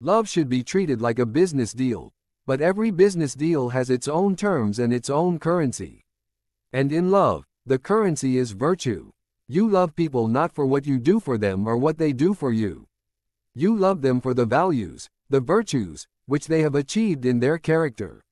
Love should be treated like a business deal, but every business deal has its own terms and its own currency. And in love, the currency is virtue. You love people not for what you do for them or what they do for you. You love them for the values, the virtues, which they have achieved in their character.